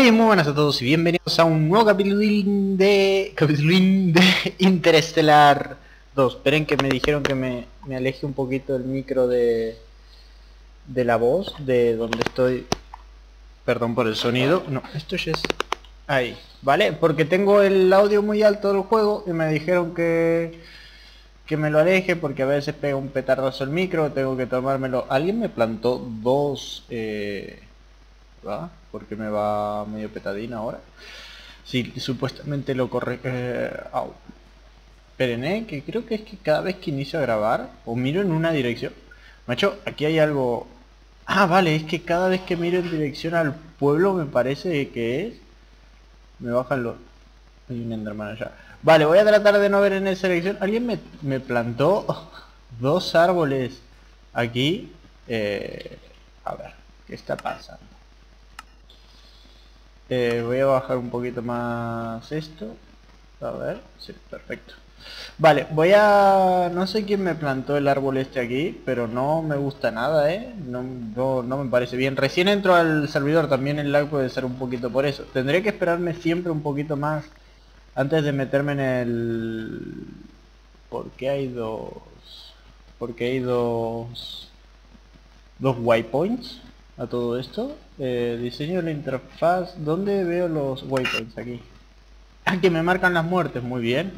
Hey, muy buenas a todos y bienvenidos a un nuevo capítulo de... capítulo de Interestelar 2. Esperen que me dijeron que me, me aleje un poquito el micro de... de la voz, de donde estoy... Perdón por el sonido. No, esto ya es... Ahí, ¿vale? Porque tengo el audio muy alto del juego y me dijeron que... que me lo aleje porque a veces pega un petardazo el micro, tengo que tomármelo. Alguien me plantó dos... Eh ¿va? Porque me va medio petadina ahora. Sí, supuestamente lo corre... Eh, Esperen, eh, que creo que es que cada vez que inicio a grabar, o miro en una dirección... Macho, aquí hay algo... Ah, vale, es que cada vez que miro en dirección al pueblo me parece que es... Me bajan los... Hay un Enderman allá. Vale, voy a tratar de no ver en esa dirección. Alguien me, me plantó dos árboles aquí. Eh, a ver, ¿qué está pasando? Eh, voy a bajar un poquito más esto. A ver, sí, perfecto. Vale, voy a... No sé quién me plantó el árbol este aquí, pero no me gusta nada, ¿eh? No, no, me parece bien. Recién entro al servidor, también el lag puede ser un poquito por eso. Tendré que esperarme siempre un poquito más antes de meterme en el... ¿Por qué hay dos? Porque hay dos... Dos waypoints a todo esto. Eh, diseño de la interfaz. ¿Dónde veo los waypoints? Aquí. Ah, que me marcan las muertes. Muy bien.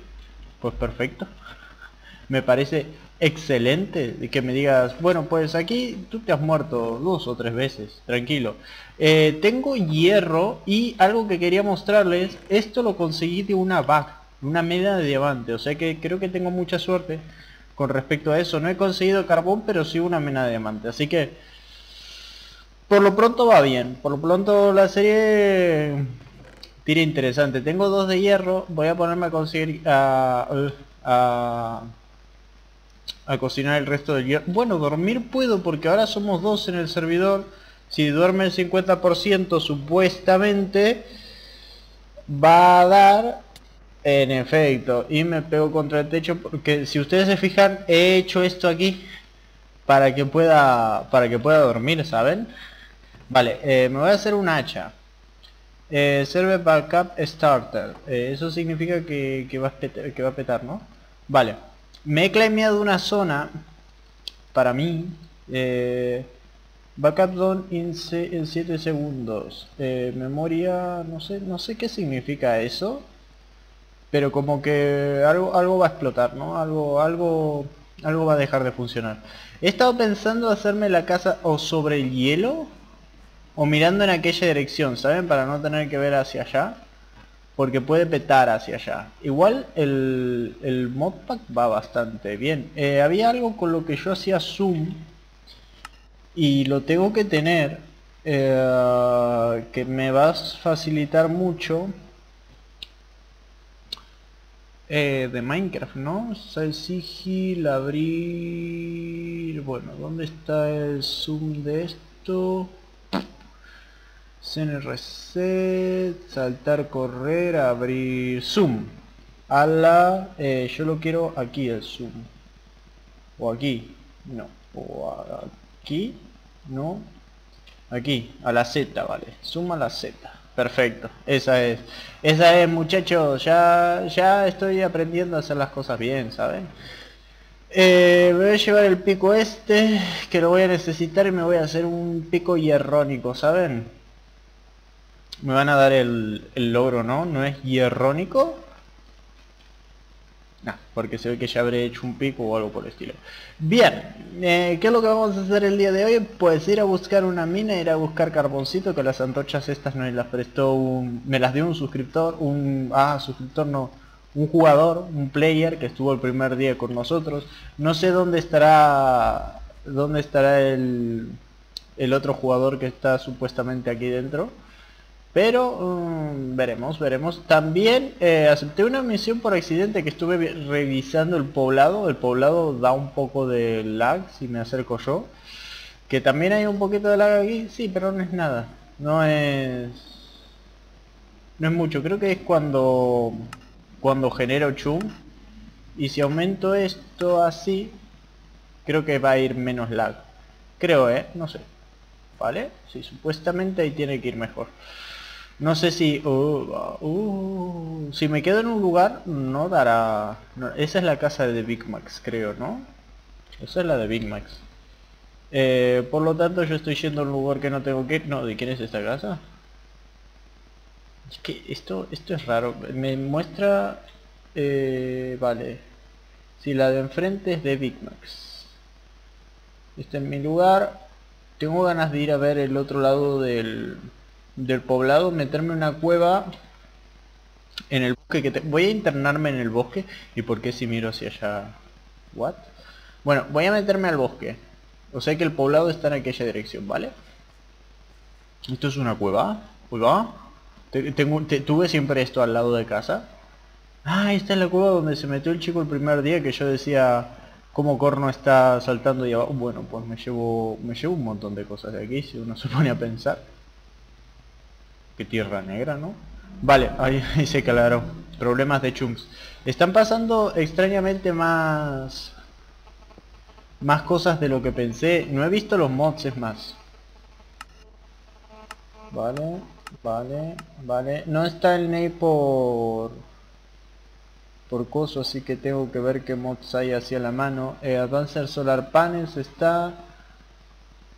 Pues perfecto. me parece excelente que me digas, bueno, pues aquí tú te has muerto dos o tres veces, tranquilo. Eh, tengo hierro y algo que quería mostrarles, esto lo conseguí de una bug, una media de diamante, o sea que creo que tengo mucha suerte con respecto a eso. No he conseguido carbón, pero sí una mena de diamante, así que por lo pronto va bien. Por lo pronto la serie tira interesante. Tengo dos de hierro. Voy a ponerme a conseguir a, a, a cocinar el resto del hierro. Bueno, dormir puedo porque ahora somos dos en el servidor. Si duerme el 50% supuestamente va a dar en efecto y me pego contra el techo porque si ustedes se fijan he hecho esto aquí para que pueda para que pueda dormir saben Vale, eh, me voy a hacer un hacha. Eh, serve backup starter. Eh, eso significa que, va a petar, que va a petar, ¿no? Vale. Me he claimeado una zona para mí. Eh, backup done in 7 segundos. memoria, no sé, no sé qué significa eso. Pero como que algo, algo va a explotar, ¿no? Algo, algo, algo va a dejar de funcionar. He estado pensando hacerme la casa o sobre el hielo o mirando en aquella dirección, ¿saben? Para no tener que ver hacia allá. Porque puede petar hacia allá. Igual el, el modpack va bastante bien. Eh, había algo con lo que yo hacía zoom. Y lo tengo que tener. Eh, que me va a facilitar mucho. Eh, de Minecraft, ¿no? sigil, abrir... Bueno, ¿dónde está el zoom de esto? Cn reset, saltar, correr, abrir zoom. A la, eh, yo lo quiero aquí el zoom. O aquí, no. O aquí, no. Aquí, a la Z, vale. Zoom a la Z. Perfecto, esa es. Esa es, muchachos. Ya, ya estoy aprendiendo a hacer las cosas bien, ¿saben? Eh, voy a llevar el pico este, que lo voy a necesitar y me voy a hacer un pico hierrónico, ¿saben? Me van a dar el, logro, ¿no? ¿No es hierrónico? Nah, porque se ve que ya habré hecho un pico o algo por el estilo. Bien, eh, ¿qué es lo que vamos a hacer el día de hoy? Pues ir a buscar una mina, ir a buscar carboncito, que las antorchas estas me las prestó un... Me las dio un suscriptor, un... Ah, suscriptor no, un jugador, un player que estuvo el primer día con nosotros. No sé dónde estará... Dónde estará el... El otro jugador que está supuestamente aquí dentro. Pero mm, veremos, veremos. También eh, acepté una misión por accidente que estuve revisando el poblado. El poblado da un poco de lag si me acerco yo. Que también hay un poquito de lag aquí. Sí, pero no es nada. No es... No es mucho. Creo que es cuando... Cuando genero chum. Y si aumento esto así... Creo que va a ir menos lag. Creo, ¿eh? No sé. ¿Vale? Sí, supuestamente ahí tiene que ir mejor. No sé si... uh, uh, si me quedo en un lugar, no dará... esa es la casa de Big Max, creo, ¿no? Esa es la de Big Max. Eh, por lo tanto, yo estoy yendo a un lugar que no tengo que. No, ¿de quién es esta casa? Es que esto, esto es raro. Me muestra... Eh, vale. Si la de enfrente es de Big Max. Este es mi lugar. Tengo ganas de ir a ver el otro lado del del poblado, meterme una cueva en el bosque que voy a internarme en el bosque y por qué si miro hacia allá what bueno voy a meterme al bosque. O sea que el poblado está en aquella dirección vale esto es una cueva cueva tengo tuve siempre esto al lado de casa. Ah esta es la cueva donde se metió el chico el primer día que yo decía cómo corno está saltando y abajo bueno pues me llevo me llevo un montón de cosas de aquí si uno se pone a pensar tierra negra, ¿no? Vale, ahí, se aclaró. Problemas de chunks. Están pasando extrañamente más... Más cosas de lo que pensé. No he visto los mods, es más. Vale, vale, vale. No está el ney por... Por coso, así que tengo que ver qué mods hay hacia la mano. Eh, Advanced Solar Panels está...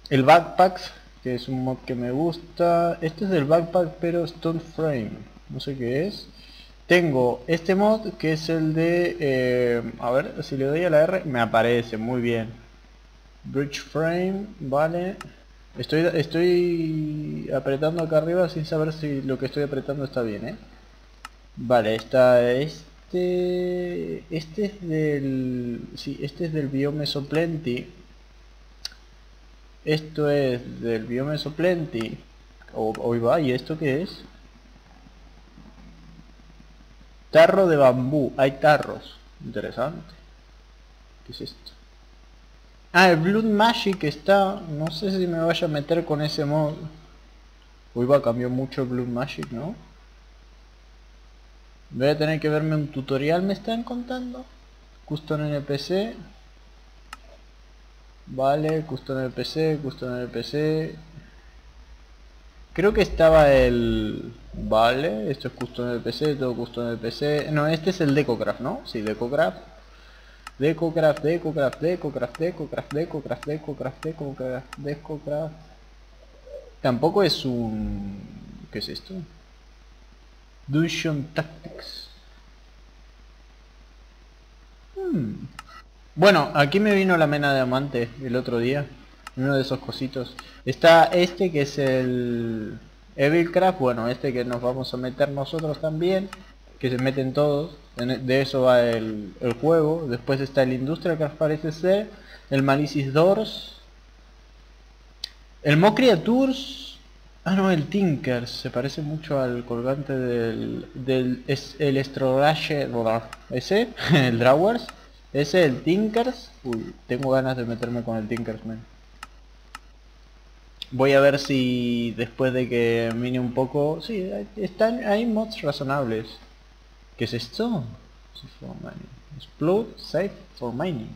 El Backpacks, que es un mod que me gusta. Este es del backpack pero stone frame, no sé qué es. Tengo este mod que es el de, eh, a ver, si le doy a la R me aparece, muy bien. Bridge frame, vale. Estoy, estoy apretando acá arriba sin saber si lo que estoy apretando está bien, ¿eh? Vale, está este... Este es del... Sí, este es del biome Soplenty esto es del biome Soplenti. Hoy va, ¿y esto qué es? Tarro de bambú. Hay tarros. Interesante. ¿Qué es esto? Ah, el Blood Magic está... No sé si me vaya a meter con ese mod. Hoy va, cambió mucho el Blood Magic, ¿no? Voy a tener que verme un tutorial, me están contando. Custom NPC. Vale, custom el PC, custom el PC. Creo que estaba el... Vale, esto es custom el PC, todo custom el PC. No, este es el Decocraft, ¿no? Sí, Decocraft. Decocraft, Decocraft, Decocraft, Decocraft, Decocraft, Decocraft, Decocraft, Decocraft. Tampoco es un... ¿Qué es esto? Dungeon Tactics. Hmm. Bueno, aquí me vino la mena de amante el otro día. Uno de esos cositos. Está este que es el Evilcraft. Bueno, este que nos vamos a meter nosotros también. Que se meten todos. De eso va el, juego. Después está el Industrial Craft parece ser. El Malicis Doors. El Mo Creatures. Ah no, el Tinkers. Se parece mucho al colgante del... del es, el Ese, el Drawers. Ese el Tinkers. Uy, tengo ganas de meterme con el Tinkers, man. Voy a ver si después de que mine un poco... Sí, están, hay mods razonables. ¿Qué es esto? Explode Safe for Mining.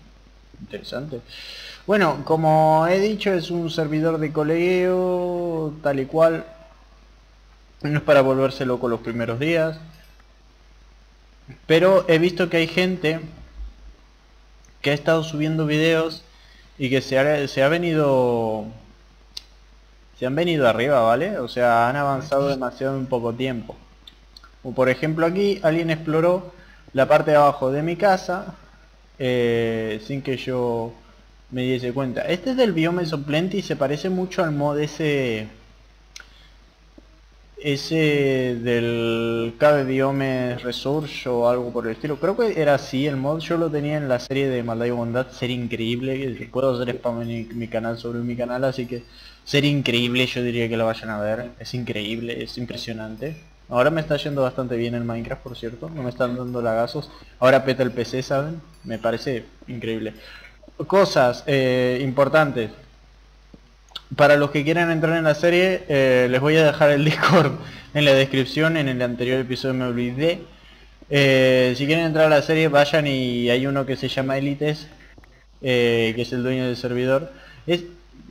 Interesante. Bueno, como he dicho, es un servidor de colegio tal y cual. No es para volverse loco los primeros días. Pero he visto que hay gente que ha estado subiendo videos y que se ha, venido se han venido arriba, ¿vale? O sea, han avanzado demasiado en poco tiempo. O por ejemplo aquí alguien exploró la parte de abajo de mi casa eh, sin que yo me diese cuenta. Este es del biome Soplenty y se parece mucho al mod ese ese del Cabe Biome Resource o algo por el estilo. Creo que era así el mod, yo lo tenía en la serie de Maldad y Bondad, ser increíble, puedo hacer spam en mi canal sobre mi canal, así que ser increíble, yo diría que lo vayan a ver, es increíble, es impresionante. Ahora me está yendo bastante bien el Minecraft, por cierto, no me están dando lagazos. Ahora peta el PC, ¿saben? Me parece increíble. Cosas eh, importantes, para los que quieran entrar en la serie, eh, les voy a dejar el Discord en la descripción, en el anterior episodio me olvidé. Eh, si quieren entrar a la serie, vayan y hay uno que se llama Elites, eh, que es el dueño del servidor.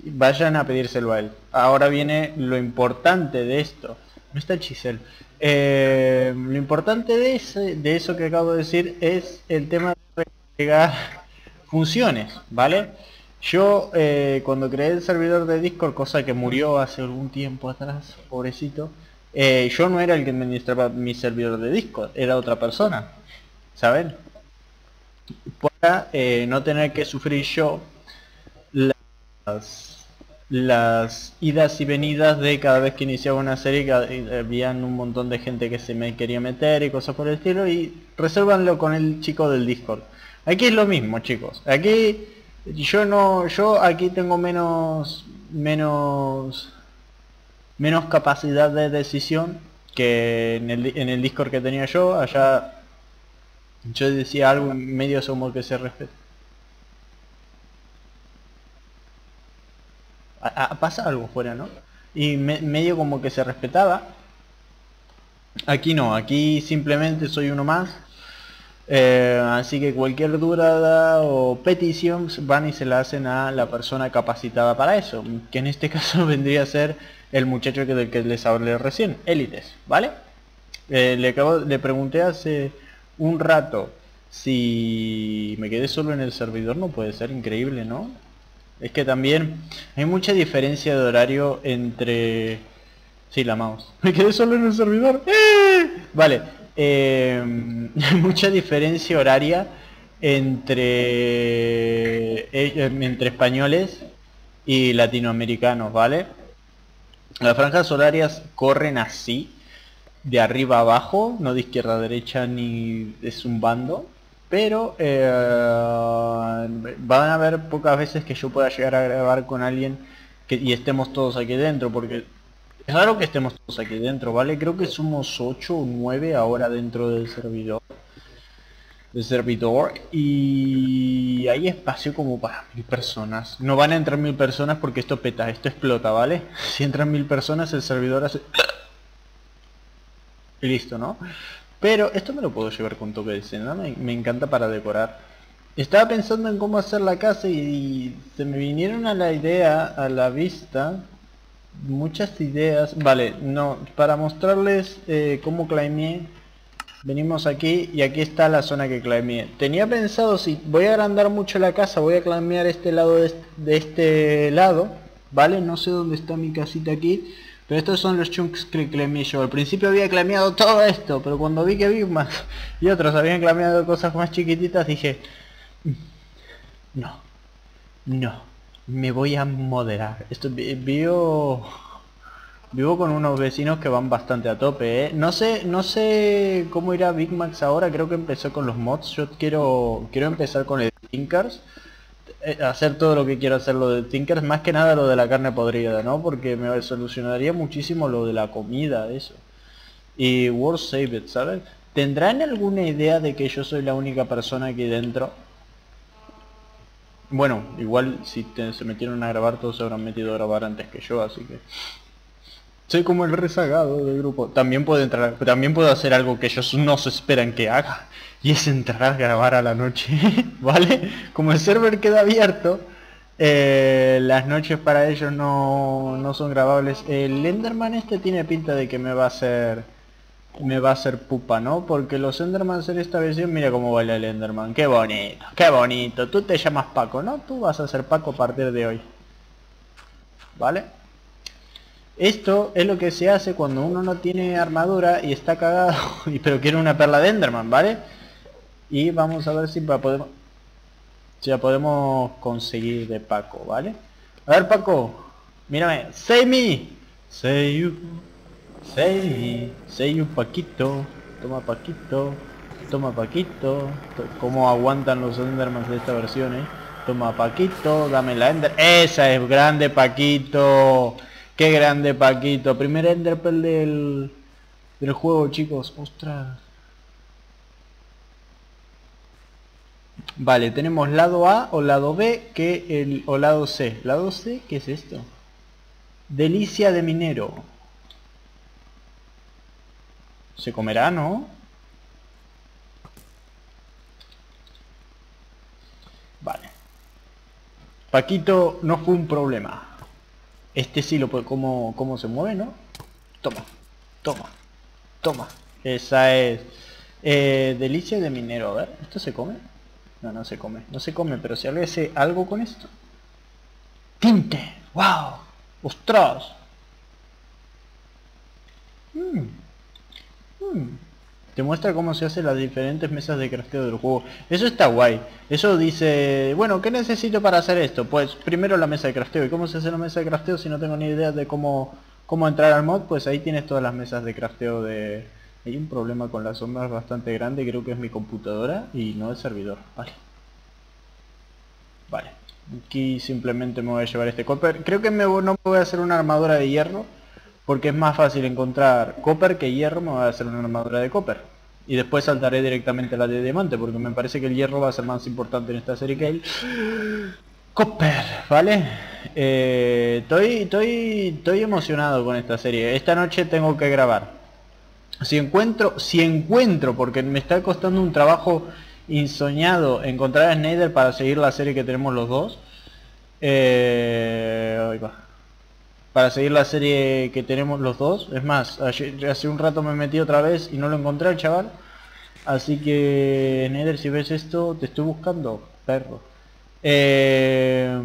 Vayan a pedírselo a él. Ahora viene lo importante de esto. No está el chisel. Lo importante de, ese, de eso que acabo de decir es el tema de agregar funciones, ¿vale? Yo eh, cuando creé el servidor de Discord, cosa que murió hace algún tiempo atrás, pobrecito, eh, yo no era el que administraba mi servidor de Discord, era otra persona, ¿saben? Para no tener que sufrir yo las las idas y venidas de cada vez que iniciaba una serie que habían un montón de gente que se me quería meter y cosas por el estilo y resuélvanlo con el chico del Discord. Aquí es lo mismo chicos, aquí yo no, yo aquí tengo menos, menos, menos capacidad de decisión que en el, en el Discord que tenía yo, allá yo decía algo medio somos que se respeta. pasa algo fuera, ¿no? Y medio como que se respetaba. Aquí no, aquí simplemente soy uno más. Eh, así que cualquier duda o petición van y se la hacen a la persona capacitada para eso. Que en este caso vendría a ser el muchacho que del que les hablé recién, élites, ¿vale? Eh, le, acabo, pregunté hace un rato si me quedé solo en el servidor, no puede ser increíble, ¿no? Es que también hay mucha diferencia de horario entre... Sí, la mouse. Me quedé solo en el servidor. ¡Eh! Vale. Eh, mucha diferencia horaria entre, eh, entre españoles y latinoamericanos, ¿vale? Las franjas horarias corren así, de arriba a abajo, no de izquierda a derecha ni es un bando pero eh, van a haber pocas veces que yo pueda llegar a grabar con alguien que, y estemos todos aquí dentro, porque es raro que estemos todos aquí dentro, ¿vale? Creo que somos 8 o 9 ahora dentro del servidor. Del servidor y hay espacio como para mil personas. No van a entrar mil personas porque esto peta, esto explota, ¿vale? Si entran mil personas el servidor hace... Y listo, ¿no? Pero esto me lo puedo llevar con toque de escena, me, encanta para decorar. Estaba pensando en cómo hacer la casa y, se me vinieron a la idea, a la vista, muchas ideas. Vale, no, para mostrarles eh, cómo claimé, venimos aquí y aquí está la zona que claimé. Tenía pensado, si voy a agrandar mucho la casa, voy a clamear este lado de este lado, ¿vale? No sé dónde está mi casita aquí pero estos son los chunks que clameé yo. Al principio había clameado todo esto, pero cuando vi que Big y otros habían clameado cosas más chiquititas, dije... Mm, no, no, me voy a moderar. Esto vivo... Vivo con unos vecinos que van bastante a tope, ¿eh? No sé, no sé cómo irá Big Max ahora, creo que empezó con los mods. Yo quiero, quiero empezar con el Thinkers eh, hacer todo lo que quiero hacer lo de Tinkers, más que nada lo de la carne podrida, ¿no? Porque me solucionaría muchísimo lo de la comida, eso. Y World Save It, ¿sabes? ¿Tendrán alguna idea de que yo soy la única persona aquí dentro? Bueno, igual si se metieron a grabar todos se habrán metido a grabar antes que yo, así que... Soy como el rezagado del grupo. También puedo entrar, también puedo hacer algo que ellos no se esperan que haga. Y es entrar a grabar a la noche. ¿Vale? Como el server queda abierto, eh, las noches para ellos no, no, son grabables. El Enderman este tiene pinta de que me va a hacer me va a hacer pupa, ¿no? Porque los Endermans en esta versión, mira cómo baila el Enderman. Qué bonito, qué bonito. Tú te llamas Paco, ¿no? Tú vas a ser Paco a partir de hoy. ¿Vale? Esto es lo que se hace cuando uno no tiene armadura y está cagado, pero quiere una perla de Enderman, ¿vale? Y vamos a ver si la podemos, si la podemos conseguir de Paco, ¿vale? A ver Paco, mírame, say me, say you, me, say you Paquito, toma Paquito, toma Paquito, cómo aguantan los Endermans de esta versión, eh? Toma Paquito, dame la Ender, esa es grande Paquito. Qué grande Paquito. Primer Enderpearl del, del juego, chicos. Ostras. Vale, tenemos lado A o lado B que el, o lado C. Lado C, ¿qué es esto? Delicia de minero. Se comerá, ¿no? Vale. Paquito no fue un problema. Este sí lo puede... ¿Cómo, cómo se mueve, no? Toma. Toma. Toma. Esa es. Eh, delicia de minero. A ver, ¿esto se come? No, no se come. No se come, pero si hace algo con esto. ¡Tinte! ¡Wow! ¡Ostras! Mm. Te muestra cómo se hacen las diferentes mesas de crafteo del juego. Eso está guay. Eso dice, bueno, ¿qué necesito para hacer esto? Pues primero la mesa de crafteo. ¿Y cómo se hace la mesa de crafteo si no tengo ni idea de cómo, cómo entrar al mod? Pues ahí tienes todas las mesas de crafteo de... Hay un problema con las sombras bastante grande, creo que es mi computadora y no el servidor. Vale. Vale. Aquí simplemente me voy a llevar este copper. Creo que me, no voy a hacer una armadura de hierro porque es más fácil encontrar copper que hierro, me va a hacer una armadura de copper. Y después saltaré directamente a la de diamante, porque me parece que el hierro va a ser más importante en esta serie que el copper, ¿vale? Eh, estoy, estoy, estoy emocionado con esta serie. Esta noche tengo que grabar. Si encuentro, si encuentro, porque me está costando un trabajo insoñado encontrar a Snyder para seguir la serie que tenemos los dos. Eh, para seguir la serie que tenemos los dos. Es más, hace un rato me metí otra vez y no lo encontré el chaval. Así que, Nether, si ves esto, te estoy buscando, perro. Eh,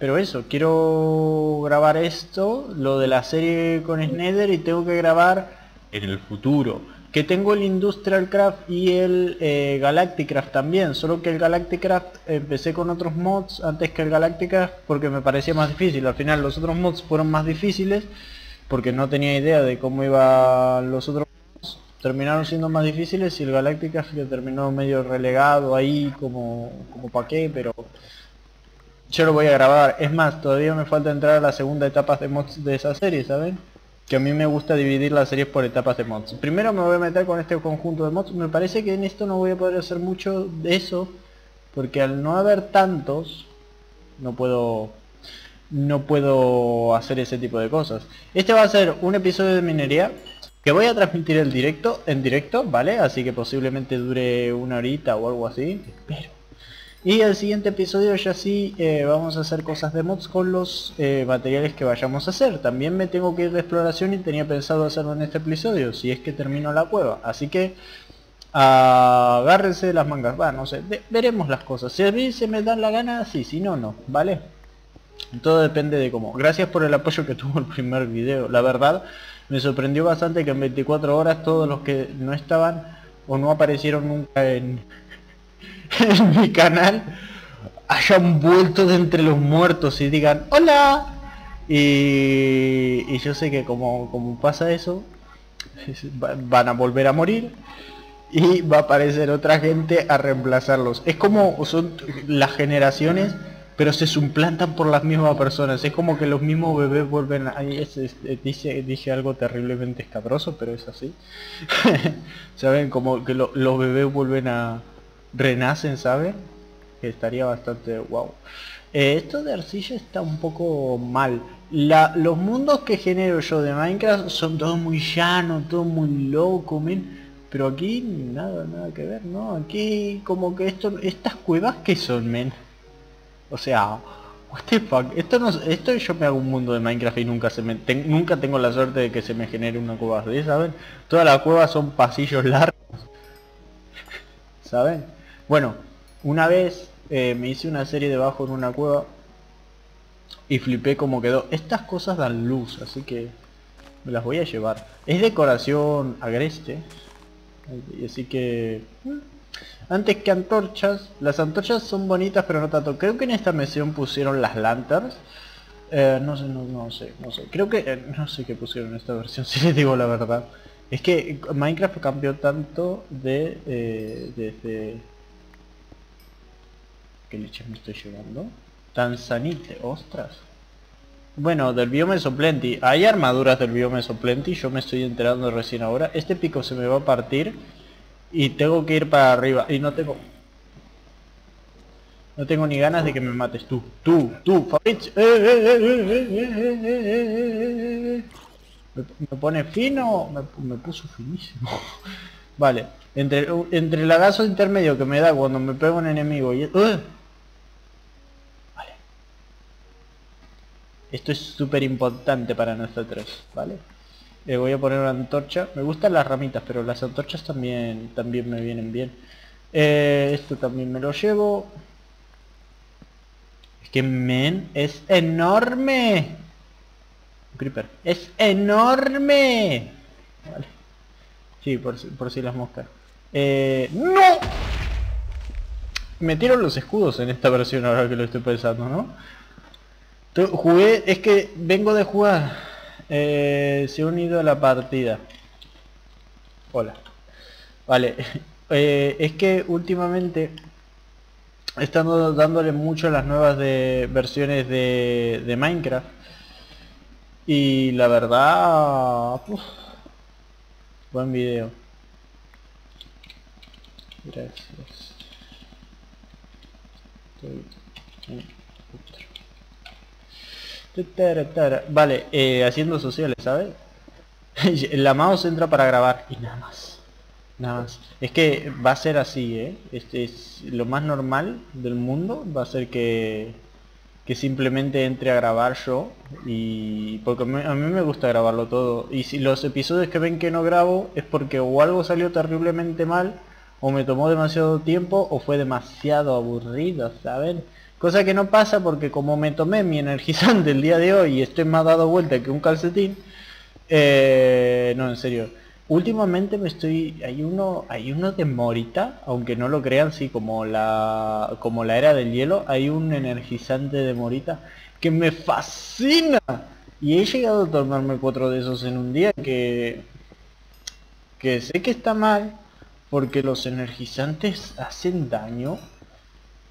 pero eso, quiero grabar esto, lo de la serie con Sneder y tengo que grabar en el futuro que tengo el Industrial Craft y el eh, Galacticraft también, solo que el Galacticraft empecé con otros mods antes que el Galacticraft porque me parecía más difícil, al final los otros mods fueron más difíciles porque no tenía idea de cómo iban los otros mods, terminaron siendo más difíciles y el Galacticraft que terminó medio relegado ahí como, como pa' qué, pero yo lo voy a grabar, es más, todavía me falta entrar a la segunda etapa de mods de esa serie, ¿saben? A mí me gusta dividir las series por etapas de mods. Primero me voy a meter con este conjunto de mods. Me parece que en esto no voy a poder hacer mucho de eso. Porque al no haber tantos, no puedo no puedo hacer ese tipo de cosas. Este va a ser un episodio de minería que voy a transmitir el directo, en directo, ¿vale? Así que posiblemente dure una horita o algo así. Espero. Y el siguiente episodio ya sí eh, vamos a hacer cosas de mods con los eh, materiales que vayamos a hacer. También me tengo que ir de exploración y tenía pensado hacerlo en este episodio, si es que termino la cueva. Así que agárrense las mangas, va, no sé, veremos las cosas. Si a mí se me dan la gana, sí, si no, no, ¿vale? Todo depende de cómo. Gracias por el apoyo que tuvo el primer video. La verdad, me sorprendió bastante que en 24 horas todos los que no estaban o no aparecieron nunca en en mi canal hayan vuelto de entre los muertos y digan hola y, yo sé que como, como pasa eso van a volver a morir y va a aparecer otra gente a reemplazarlos. Es como son las generaciones pero se suplantan por las mismas personas. Es como que los mismos bebés vuelven a dice dije algo terriblemente escabroso pero es así. Saben como que los bebés vuelven a renacen, ¿sabe? Que estaría bastante guau. Eh, esto de arcilla está un poco mal. La, los mundos que genero yo de Minecraft son todos muy llanos, todo muy loco, men. Pero aquí nada, nada que ver, ¿no? Aquí como que esto, estas cuevas que son, men. O sea, what the fuck? Esto no, esto yo me hago un mundo de Minecraft y nunca se me, nunca tengo la suerte de que se me genere una cueva así, ¿saben? Todas las cuevas son pasillos largos. ¿Saben? Bueno, una vez eh, me hice una serie debajo en una cueva y flipé como quedó. Estas cosas dan luz, así que me las voy a llevar. Es decoración agreste, así que... Mm, antes que antorchas, las antorchas son bonitas pero no tanto. Creo que en esta misión pusieron las lanterns. Eh, no sé, no, sé, no sé. Creo que... Eh, no sé qué pusieron en esta versión, si les digo la verdad. Es que Minecraft cambió tanto de... desde ¿Qué leche me estoy llevando? Tanzanite, ostras. Bueno, del biome Soplenti. Hay armaduras del biome Soplenti, yo me estoy enterando recién ahora. Este pico se me va a partir y tengo que ir para arriba. Y no tengo... No tengo ni ganas de que me mates tú. Tú, tú, Fabrizio. me, pone fino, me, puso finísimo. vale, entre, entre el lagazo intermedio que me da cuando me pego un enemigo y... Esto es súper importante para nosotros, ¿vale? Eh, voy a poner una antorcha. Me gustan las ramitas, pero las antorchas también, también me vienen bien. Eh, esto también me lo llevo. Es que men es enorme. Creeper. Es enorme. Vale. Sí, por, por si las moscas. Eh, ¡No! Metieron los escudos en esta versión ahora que lo estoy pensando, ¿no? Jugué, es que vengo de jugar. Eh, se ha unido a la partida. Hola. Vale. Eh, es que últimamente estando dándole mucho las nuevas de versiones de, de Minecraft. Y la verdad... buen video. Gracias. Vale, eh, haciendo sociales, ¿sabes? la mouse entra para grabar y nada más. Nada más. Es que va a ser así, ¿eh? Este es lo más normal del mundo. Va a ser que, que simplemente entre a grabar yo. Y porque a mí me gusta grabarlo todo. Y si los episodios que ven que no grabo es porque o algo salió terriblemente mal. O me tomó demasiado tiempo o fue demasiado aburrido, ¿saben? Cosa que no pasa porque como me tomé mi energizante el día de hoy y estoy más dado vuelta que un calcetín, eh, no, en serio. Últimamente me estoy... Hay uno hay uno de Morita, aunque no lo crean, sí, como la, como la era del hielo, hay un energizante de Morita que me fascina. Y he llegado a tomarme cuatro de esos en un día que... Que sé que está mal, porque los energizantes hacen daño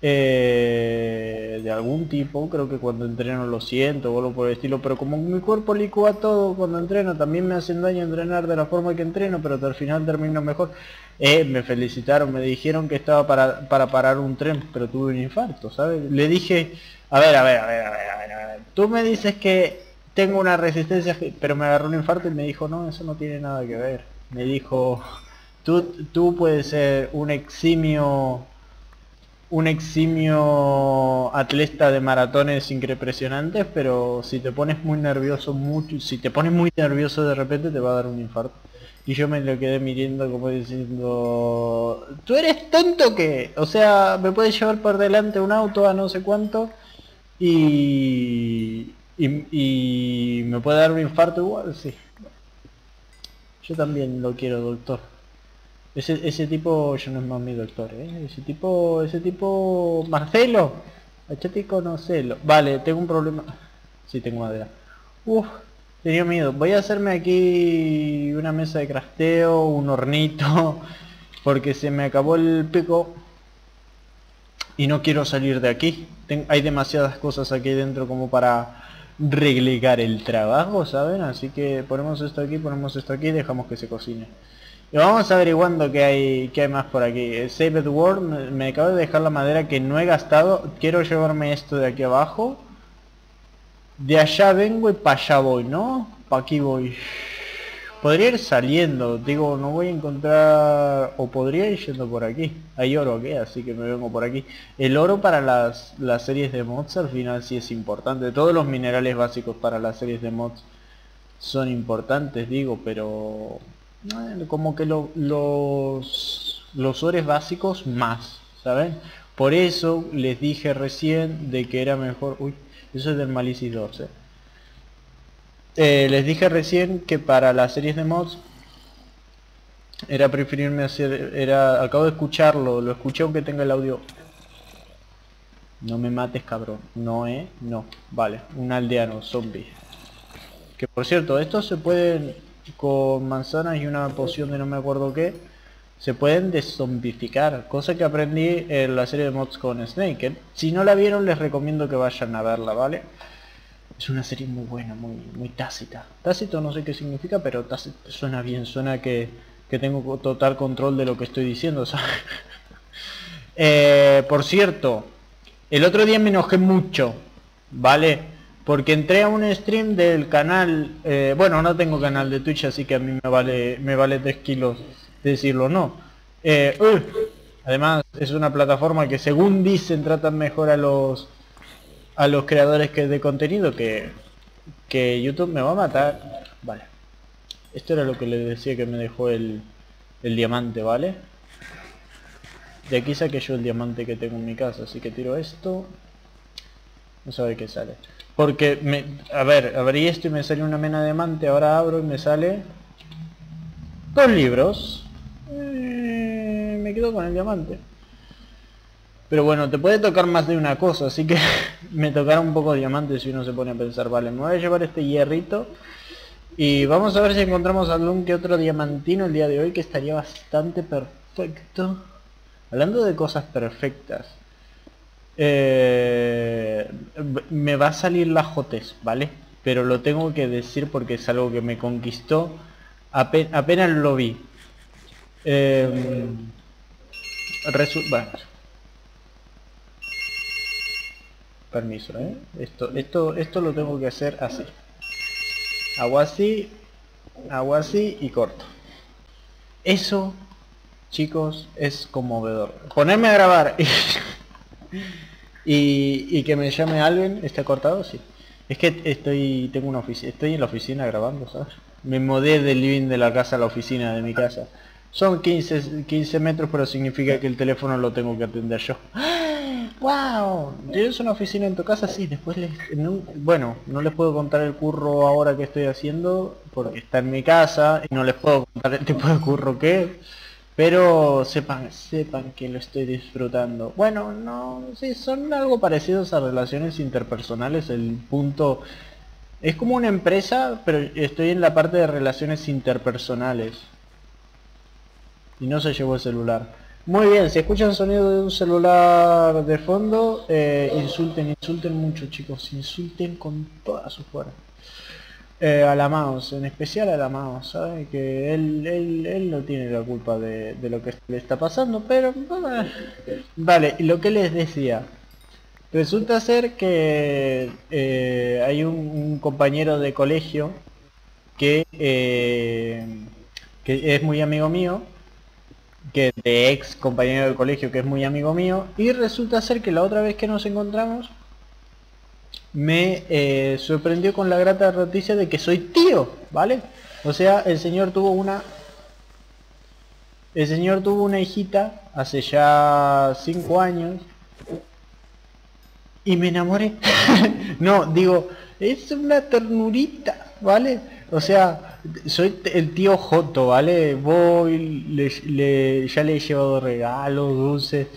eh, de algún tipo, creo que cuando entreno lo siento o algo por el estilo, pero como mi cuerpo licúa todo cuando entreno, también me hacen daño entrenar de la forma que entreno, pero al final termino mejor. Eh, me felicitaron, me dijeron que estaba para, para parar un tren, pero tuve un infarto, ¿sabes? Le dije, a ver, a ver, a ver, a ver, a ver, tú me dices que tengo una resistencia, pero me agarró un infarto y me dijo, no, eso no tiene nada que ver. Me dijo, tú, tú puedes ser un eximio un eximio atleta de maratones impresionantes, pero si te pones muy nervioso, mucho, si te pones muy nervioso de repente te va a dar un infarto. Y yo me lo quedé mirando como diciendo, tú eres tonto que, o sea, me puedes llevar por delante un auto a no sé cuánto y, y, y me puede dar un infarto igual, sí. Yo también lo quiero, doctor. Ese, ese tipo ya no es más mi doctor, ¿eh? Ese tipo, ese tipo... Marcelo. Achate conocelo. Vale, tengo un problema. Sí, tengo madera. Uf, tenía miedo. Voy a hacerme aquí una mesa de crafteo, un hornito, porque se me acabó el pico y no quiero salir de aquí. hay demasiadas cosas aquí dentro como para reglegar el trabajo, ¿saben? Así que ponemos esto aquí, ponemos esto aquí y dejamos que se cocine. Y vamos averiguando qué hay, qué hay más por aquí. Saved World, me acabo de dejar la madera que no he gastado. Quiero llevarme esto de aquí abajo. De allá vengo y para allá voy, ¿no? Para aquí voy. Podría ir saliendo, digo, no voy a encontrar... O podría ir yendo por aquí. Hay oro aquí, así que me vengo por aquí. El oro para las, las series de mods al final sí es importante. Todos los minerales básicos para las series de mods son importantes, digo, pero como que los, los ores básicos más, ¿saben? Por eso les dije recién de que era mejor... Uy, eso es del Malicis 12. Eh, les dije recién que para las series de mods era preferirme hacer... Era, acabo de escucharlo, lo escuché aunque tenga el audio... No me mates cabrón. No, eh. No. Vale. Un aldeano, zombie. Que por cierto, estos se pueden con manzanas y una poción de no me acuerdo qué, se pueden deszombificar, cosa que aprendí en la serie de mods con Snake. Si no la vieron les recomiendo que vayan a verla, ¿vale? Es una serie muy buena, muy, muy tácita. Tácito no sé qué significa, pero suena bien, suena que, que tengo total control de lo que estoy diciendo, eh, por cierto, el otro día me enojé mucho, ¿vale? Porque entré a un stream del canal, eh, bueno, no tengo canal de Twitch, así que a mí me vale, me vale 3 kilos decirlo no. Eh, además, es una plataforma que según dicen tratan mejor a los a los creadores que de contenido que, que YouTube me va a matar. Vale. Esto era lo que le decía que me dejó el, el diamante, ¿vale? De aquí saqué yo el diamante que tengo en mi casa, así que tiro esto. No sabe qué sale. Porque, me, a ver, abrí esto y me salió una mena de diamante, ahora abro y me sale... Dos libros. Eh, me quedo con el diamante. Pero bueno, te puede tocar más de una cosa, así que me tocará un poco de diamante si uno se pone a pensar, vale, me voy a llevar este hierrito y vamos a ver si encontramos algún que otro diamantino el día de hoy que estaría bastante perfecto. Hablando de cosas perfectas. Eh, me va a salir la jotes, ¿vale? Pero lo tengo que decir porque es algo que me conquistó apenas lo vi. Eh, bueno. Permiso, ¿eh? Esto, esto, esto lo tengo que hacer así. Hago así, hago así y corto. Eso, chicos, es conmovedor. Ponerme a grabar y, y que me llame alguien, ¿está cortado? Sí. Es que estoy, tengo una oficina, estoy en la oficina grabando, ¿sabes? Me mudé del living de la casa a la oficina de mi casa. Son 15, 15 metros, pero significa que el teléfono lo tengo que atender yo. ¡Wow! ¿Tienes una oficina en tu casa? Sí, después les... bueno, no les puedo contar el curro ahora que estoy haciendo, porque está en mi casa, y no les puedo contar el tipo de curro que es. Pero sepan, sepan que lo estoy disfrutando. Bueno, no, sí, son algo parecidos a relaciones interpersonales. El punto... Es como una empresa, pero estoy en la parte de relaciones interpersonales. Y no se llevó el celular. Muy bien, si escuchan sonido de un celular de fondo, eh, insulten, insulten mucho chicos, insulten con toda su fuerza. Eh, a la mouse, en especial a la mouse, ¿sabe? Que él, él, él no tiene la culpa de, lo que le está pasando, pero... Vale, lo que les decía. Resulta ser que eh, hay un, compañero de colegio que, que es muy amigo mío que de ex compañero de colegio que es muy amigo mío y resulta ser que la otra vez que nos encontramos me eh, sorprendió con la grata noticia de que soy tío, ¿vale? O sea, el señor tuvo una el señor tuvo una hijita hace ya cinco años y me enamoré. no, digo, es una ternurita, ¿vale? O sea, soy el tío Joto, ¿vale? Voy, le, ya le he llevado regalos, dulces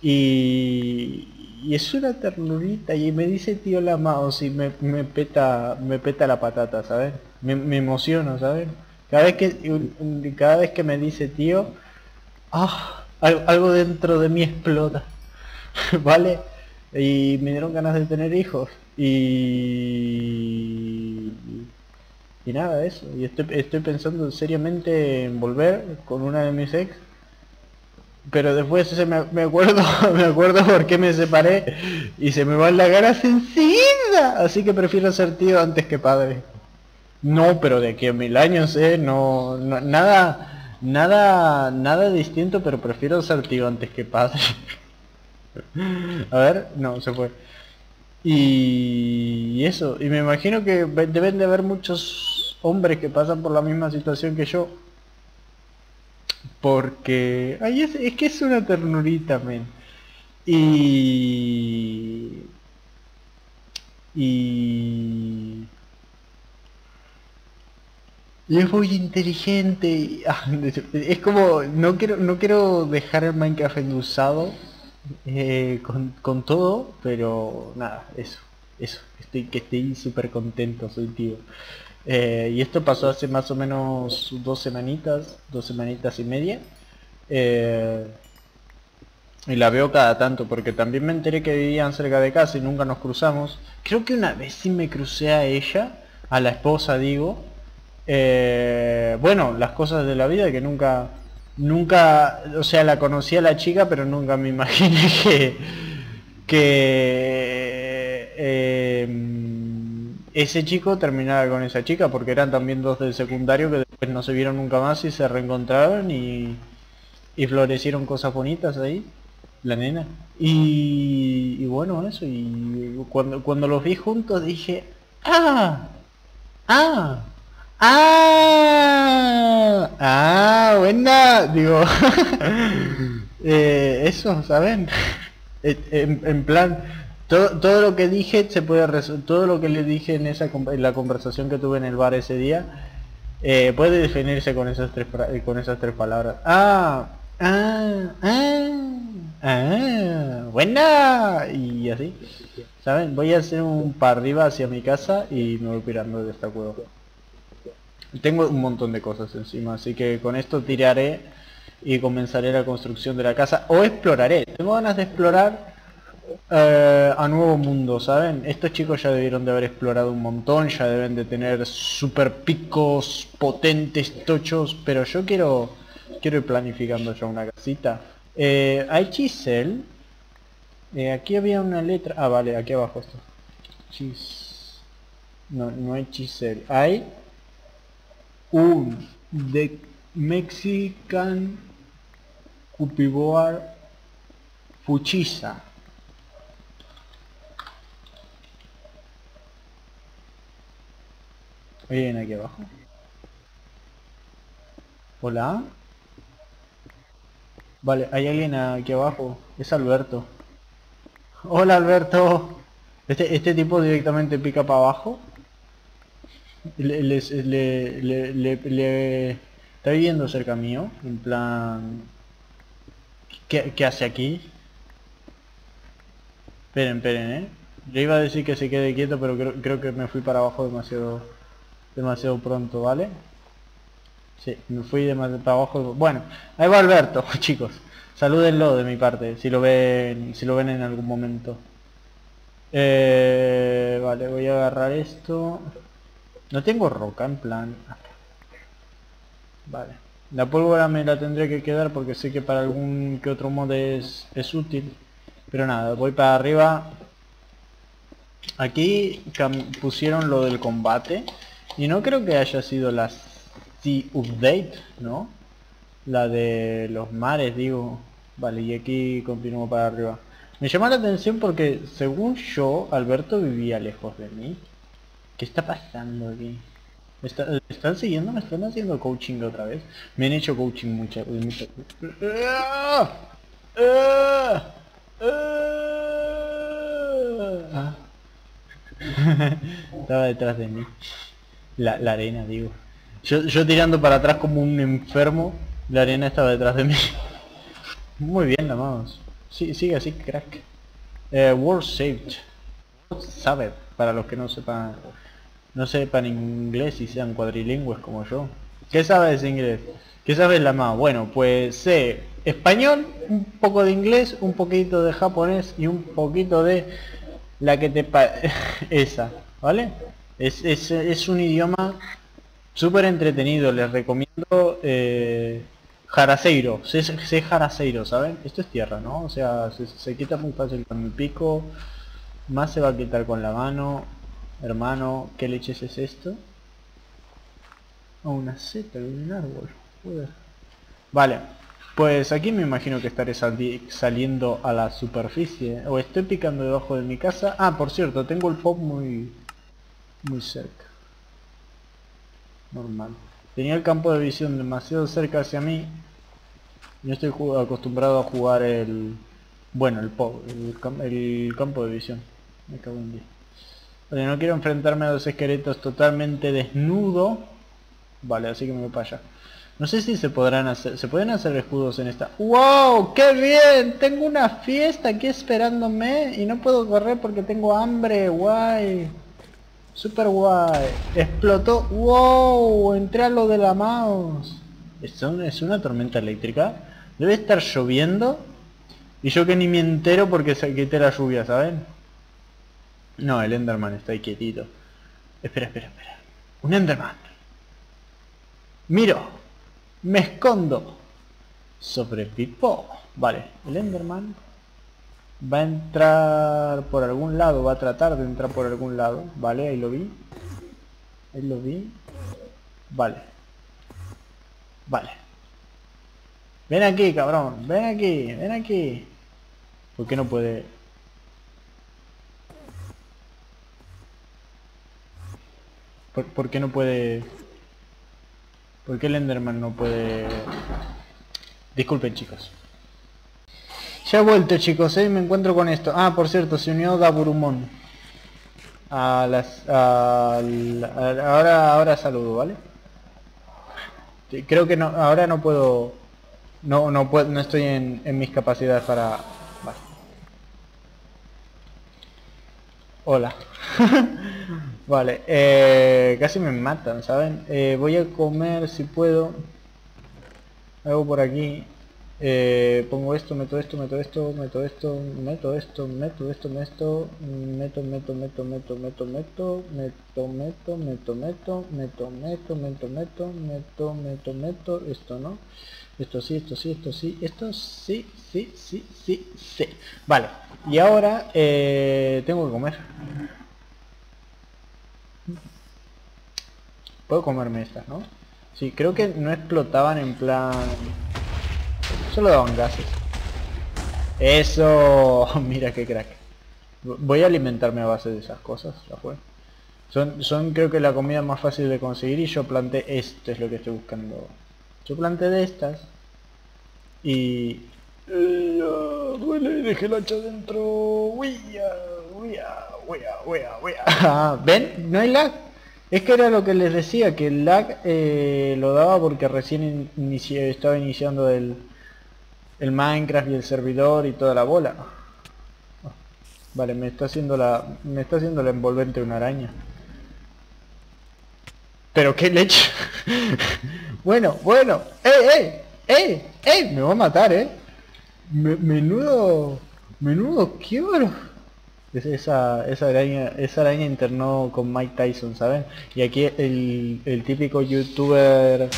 y, y, es una ternurita y me dice tío la mouse y me, me, peta me peta la patata, ¿sabes? Me, me emociono, ¿sabes? Cada vez que cada vez que me dice tío, ah, algo dentro de mí explota, ¿vale? Y me dieron ganas de tener hijos y y nada, eso. Y estoy, estoy pensando seriamente en volver con una de mis ex. Pero después se me, me acuerdo, me acuerdo por qué me separé y se me van las ganas enseguida. Así que prefiero ser tío antes que padre. No, pero de aquí a mil años, eh, no, no nada, nada, nada distinto, pero prefiero ser tío antes que padre. a ver, no, se fue. Y eso, y me imagino que deben de haber muchos hombres que pasan por la misma situación que yo. Porque... Ay, es, es que es una ternurita, men. Y... Y... Y es muy inteligente. Ah, es como... No quiero, no quiero dejar el Minecraft endulzado. Eh, con, con todo, pero nada, eso. Eso. Estoy, que estoy súper contento, soy tío. Eh, y esto pasó hace más o menos dos semanitas, dos semanitas y media. Eh, y la veo cada tanto, porque también me enteré que vivían cerca de casa y nunca nos cruzamos. Creo que una vez sí me crucé a ella, a la esposa digo. Eh, bueno, las cosas de la vida que nunca, nunca, o sea, la conocí a la chica, pero nunca me imaginé que, que ese chico terminaba con esa chica porque eran también dos del secundario que después no se vieron nunca más y se reencontraron y, y florecieron cosas bonitas ahí, la nena. Y, bueno, eso, y cuando, cuando los vi juntos dije, ¡ah! ¡ah! ¡Ah! ¡Ah! Buena. Digo... eh, eso, ¿saben? en, en plan... Todo, todo, lo que dije se puede todo lo que le dije en esa en la conversación que tuve en el bar ese día eh, puede definirse con esas tres con esas tres palabras. Ah ah ah ah buena y así. Saben voy a hacer un para arriba hacia mi casa y me voy pirando de esta cueva. Tengo un montón de cosas encima así que con esto tiraré y comenzaré la construcción de la casa o exploraré. Tengo ganas de explorar eh, a nuevo mundo, ¿saben? Estos chicos ya debieron de haber explorado un montón, ya deben de tener super picos potentes, tochos, pero yo quiero quiero ir planificando ya una casita. Eh, hay chisel. Eh, aquí había una letra. Ah, vale, aquí abajo esto. Chis. No, no hay chisel. Hay un de Mexican Cupiboar Fuchisa. ¿Hay alguien aquí abajo? ¿Hola? Vale, hay alguien aquí abajo. Es Alberto. Hola Alberto. Este, este tipo directamente pica para abajo. Le, le, le, le, está viviendo cerca mío. En plan... ¿Qué, qué hace aquí? Esperen, esperen, eh. Yo iba a decir que se quede quieto, pero creo, creo que me fui para abajo demasiado demasiado pronto, ¿vale? Sí, me fui demasiado para abajo. Bueno, ahí va Alberto, chicos. Salúdenlo de mi parte, si lo ven, si lo ven en algún momento. Eh, vale, voy a agarrar esto. No tengo roca, en plan. Vale. La pólvora me la tendré que quedar porque sé que para algún que otro mod es, es útil. Pero nada, voy para arriba. Aquí pusieron lo del combate. Y no creo que haya sido la Sea Update, ¿no? La de los mares, digo. Vale, y aquí continúo para arriba. Me llama la atención porque, según yo, Alberto vivía lejos de mí. ¿Qué está pasando aquí? ¿Me, están siguiendo? ¿Me están haciendo coaching otra vez? Me han hecho coaching muchas... Mucha... Ah. Estaba detrás de mí. La, la arena, digo. Yo, yo tirando para atrás como un enfermo, la arena estaba detrás de mí. Muy bien, amados. Sí, sigue así, crack. Eh, word saved. Sabe, para los que no sepan no sepan inglés y sean cuadrilingües como yo. ¿Qué sabes inglés? ¿Qué sabes la más? Bueno, pues sé español, un poco de inglés, un poquito de japonés y un poquito de la que te pa esa, ¿vale? Es, es, es un idioma súper entretenido, les recomiendo eh, Jaraseiro, sé, Jaraseiro, ¿saben? Esto es tierra, ¿no? O sea, se, quita muy fácil con el pico, más se va a quitar con la mano. Hermano, ¿qué leches es esto? Oh, una seta de un árbol, Vale, pues aquí me imagino que estaré saliendo a la superficie. O estoy picando debajo de mi casa. Ah, por cierto, tengo el pop muy muy cerca. Normal. Tenía el campo de visión demasiado cerca hacia mí. Yo estoy acostumbrado a jugar el... Bueno, el, el, campo de visión. Me cago en día. Vale, no quiero enfrentarme a dos esqueletos totalmente desnudo. Vale, así que me voy para allá. No sé si se podrán hacer... ¿Se pueden hacer escudos en esta? ¡Wow! ¡Qué bien! Tengo una fiesta aquí esperándome y no puedo correr porque tengo hambre. ¡Guay! Super guay. Explotó. ¡Wow! Entré a lo de la mouse. ¿Esto es una tormenta eléctrica? Debe estar lloviendo. Y yo que ni me entero porque se quité la lluvia, ¿saben? No, el Enderman está ahí quietito. Espera, espera, espera. Un Enderman. Miro. Me escondo. Sobrevivo. Vale, el Enderman va a entrar por algún lado, va a tratar de entrar por algún lado, ¿vale? Ahí lo vi. Ahí lo vi. Vale. Vale. Ven aquí, cabrón. Ven aquí, ven aquí. ¿Por qué no puede...? ¿Por, qué no puede ¿Por qué el Enderman no puede...? Disculpen chicos. Ya he vuelto chicos, ¿eh? me encuentro con esto. Ah, por cierto, se unió Daburumon. A las... ahora, ahora saludo, ¿vale? Creo que no, ahora no puedo... No, no puedo, no estoy en, mis capacidades para... Vale. Hola. vale, eh, casi me matan, ¿saben? Eh, voy a comer si puedo. Hago por aquí. Eh, pongo esto, meto esto, meto esto, meto esto, meto esto, meto esto, meto, meto, meto, meto, meto, meto, meto, meto, meto, meto, meto, meto, meto, meto, meto, meto, meto, meto, esto no. Esto sí, esto sí, esto sí, esto sí, sí, sí, sí, sí. Vale, y ahora tengo que comer. Puedo comerme estas, ¿no? Sí, creo que no explotaban en plan... Solo daban gases. ¡Eso! Mira qué crack. Voy a alimentarme a base de esas cosas, ya fue. Son, son creo que la comida más fácil de conseguir y yo planté esto es lo que estoy buscando. Yo planté de estas y... duele, dejé el hacha dentro. ¿Ven? No hay lag. Es que era lo que les decía, que el lag eh, lo daba porque recién estaba iniciando el, el Minecraft y el servidor y toda la bola. Vale, me está haciendo la. me está haciendo la envolvente una araña. Pero qué leche. bueno, bueno. ¡Eh, eh! ¡Eh! ¡Eh! Me va a matar, eh. menudo. Menudo quiero esa, esa, araña, esa araña internó con Mike Tyson, ¿saben? Y aquí el, el típico youtuber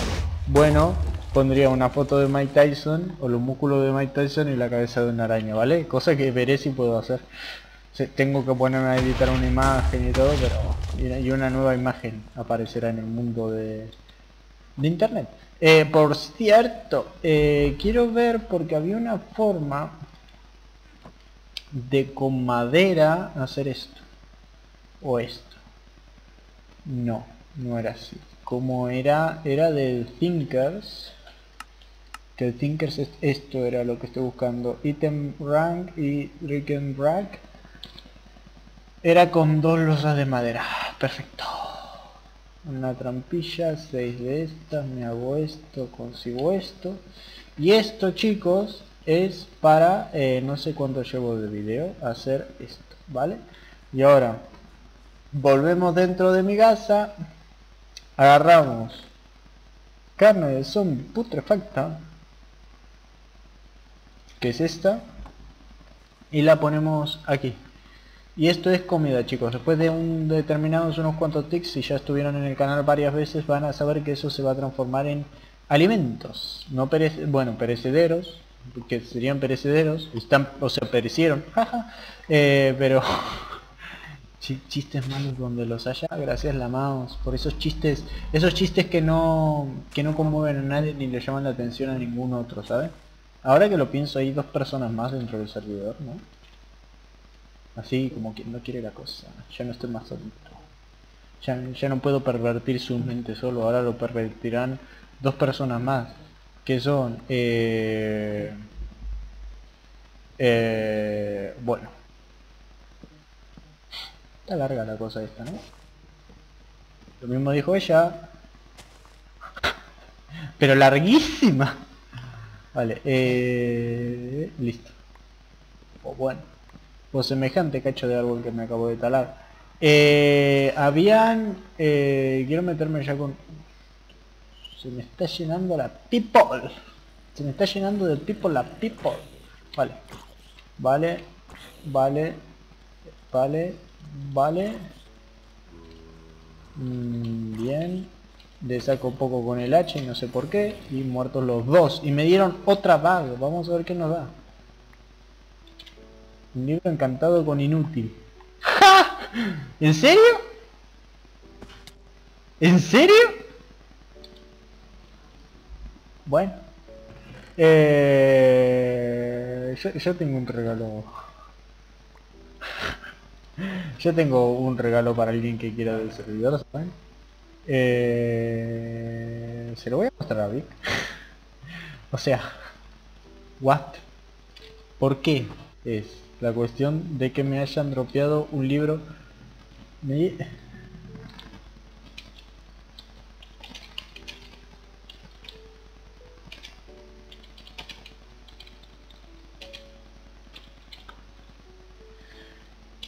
bueno pondría una foto de Mike Tyson o los músculos de Mike Tyson y la cabeza de una araña, ¿vale? Cosa que veré si puedo hacer. tengo que ponerme a editar una imagen y todo, pero... Y una nueva imagen aparecerá en el mundo de, internet. Eh, por cierto, eh, quiero ver porque había una forma de con madera hacer esto o esto no no era así como era era del thinkers que es esto era lo que estoy buscando. Item rank y and rank era con dos losas de madera. Perfecto. Una trampilla seis de estas me hago esto consigo esto. Y esto chicos es para, eh, no sé cuánto llevo de video, hacer esto, ¿vale? Y ahora, volvemos dentro de mi casa, agarramos carne de zombie putrefacta, que es esta, y la ponemos aquí. Y esto es comida chicos, después de un determinados unos cuantos tics, si ya estuvieron en el canal varias veces, van a saber que eso se va a transformar en alimentos, no perece bueno, perecederos, que serían perecederos, están, o sea, perecieron, eh, pero chistes malos donde los haya, gracias la mouse, por esos chistes, esos chistes que no, que no conmueven a nadie ni le llaman la atención a ningún otro, ¿sabes? Ahora que lo pienso hay dos personas más dentro del servidor, ¿no? Así como que no quiere la cosa, ya no estoy más solito. Ya, ya no puedo pervertir su mente solo, ahora lo pervertirán dos personas más que son eh, eh, bueno está larga la cosa esta ¿no? lo mismo dijo ella pero larguísima vale eh, listo o bueno o semejante cacho de árbol que me acabo de talar eh, habían eh, quiero meterme ya con se me está llenando la people. Se me está llenando de people la people. Vale. Vale. Vale. Vale. Vale. Mm, bien. Le saco poco con el H y no sé por qué. Y muertos los dos. Y me dieron otra vaga. Vamos a ver qué nos da. Un libro encantado con inútil. ¡Ja! ¿En serio? ¿En serio? Bueno. Eh, yo, tengo un regalo. yo tengo un regalo para alguien que quiera del servidor, ¿saben? Eh, se lo voy a mostrar a Vic. o sea, what? ¿Por qué? Es la cuestión de que me hayan dropeado un libro.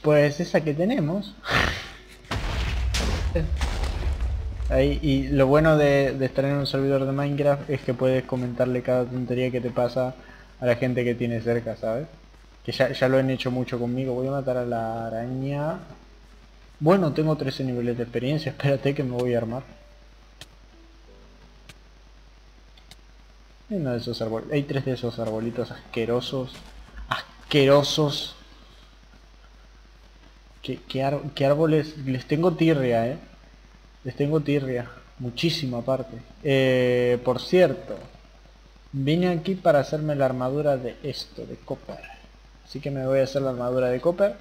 Pues esa que tenemos. Y lo bueno de, estar en un servidor de Minecraft es que puedes comentarle cada tontería que te pasa a la gente que tiene cerca, ¿sabes? Que ya, ya lo han hecho mucho conmigo. Voy a matar a la araña. Bueno, tengo 13 niveles de experiencia. Espérate que me voy a armar. Uno de esos árboles. Hay tres de esos arbolitos asquerosos. Asquerosos. ¿Qué, árboles? Les tengo tirria, ¿eh? Les tengo tirria. Muchísimo aparte. Eh, por cierto. Vine aquí para hacerme la armadura de esto, de copper. Así que me voy a hacer la armadura de copper.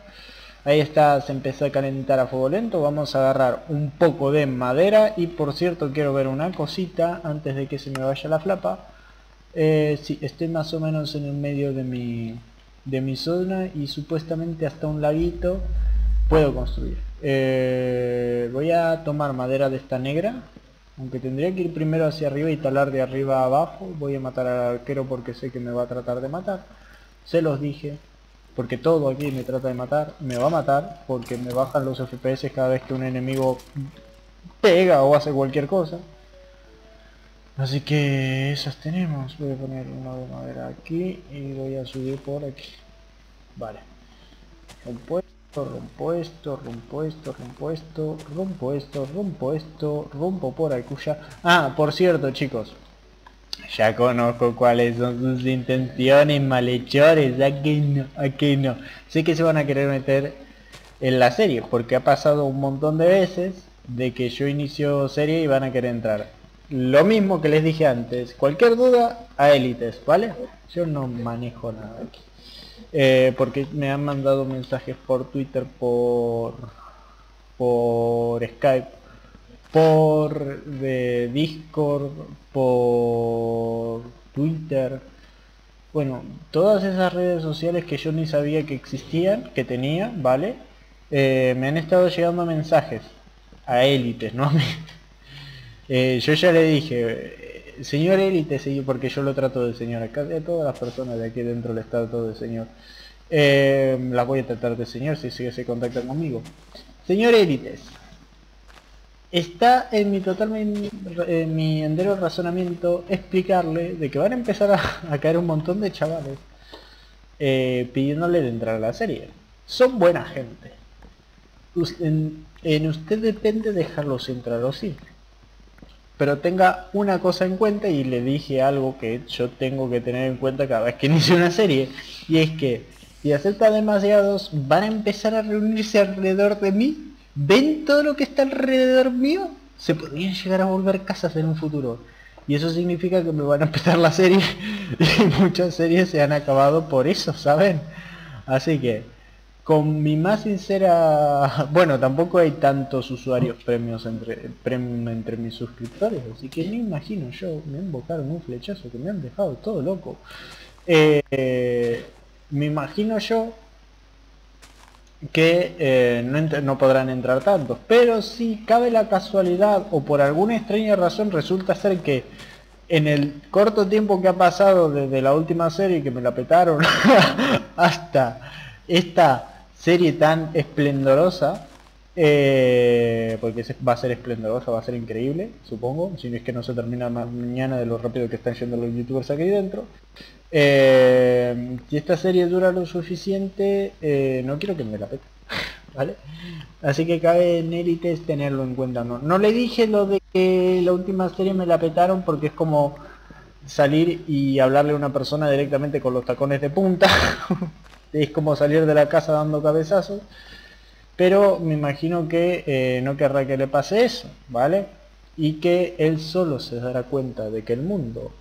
Ahí está, se empezó a calentar a fuego lento. Vamos a agarrar un poco de madera. Y por cierto, quiero ver una cosita antes de que se me vaya la flapa. Eh, estoy más o menos en el medio de mi, de mi zona y supuestamente hasta un laguito puedo construir. Eh, voy a tomar madera de esta negra, aunque tendría que ir primero hacia arriba y talar de arriba a abajo. Voy a matar al arquero porque sé que me va a tratar de matar. Se los dije, porque todo aquí me trata de matar. Me va a matar porque me bajan los FPS cada vez que un enemigo pega o hace cualquier cosa. Así que esas tenemos. Voy a poner una de madera aquí y voy a subir por aquí. Vale. Rompo esto, rompo esto, rompo esto, rompo esto, rompo esto, rompo por Alcuya. Ah, por cierto chicos, ya conozco cuáles son sus intenciones, malhechores, a que no, a que no. Sé que se van a querer meter en la serie, porque ha pasado un montón de veces de que yo inicio serie y van a querer entrar. Lo mismo que les dije antes, cualquier duda a élites, ¿vale? Yo no manejo nada aquí. Eh, porque me han mandado mensajes por Twitter, por por Skype, por de Discord, por Twitter. Bueno, todas esas redes sociales que yo ni sabía que existían, que tenía, ¿vale? Eh, me han estado llegando mensajes a élites, ¿no? eh, yo ya le dije, señor élite, porque yo lo trato de señor, acá de todas las personas de aquí dentro del estado de señor. Eh, la voy a tratar de señor si sigue se contacta conmigo. Señor élites, está en mi total en mi entero razonamiento explicarle de que van a empezar a, caer un montón de chavales eh, pidiéndole de entrar a la serie. Son buena gente. En, en usted depende dejarlos entrar o sí pero tenga una cosa en cuenta y le dije algo que yo tengo que tener en cuenta cada vez que inicio una serie y es que si acepta demasiados van a empezar a reunirse alrededor de mí. Ven todo lo que está alrededor mío se podrían llegar a volver casas en un futuro. Y eso significa que me van a empezar la serie. Y muchas series se han acabado por eso saben así que con mi más sincera... Bueno, tampoco hay tantos usuarios premios entre, premium entre mis suscriptores, así que me imagino yo, me invocaron un flechazo que me han dejado todo loco. Eh, me imagino yo que eh, no, no, podrán entrar tantos, pero si cabe la casualidad o por alguna extraña razón resulta ser que en el corto tiempo que ha pasado desde la última serie que me la petaron hasta esta serie tan esplendorosa, eh, porque va a ser esplendorosa, va a ser increíble, supongo, si no es que no se termina mañana de lo rápido que están yendo los youtubers aquí dentro. Eh, si esta serie dura lo suficiente, eh, no quiero que me la pete, ¿vale? Así que cabe en élites tenerlo en cuenta. No, no le dije lo de que la última serie me la petaron porque es como salir y hablarle a una persona directamente con los tacones de punta es como salir de la casa dando cabezazos, pero me imagino que eh, no querrá que le pase eso, ¿vale? Y que él solo se dará cuenta de que el mundo...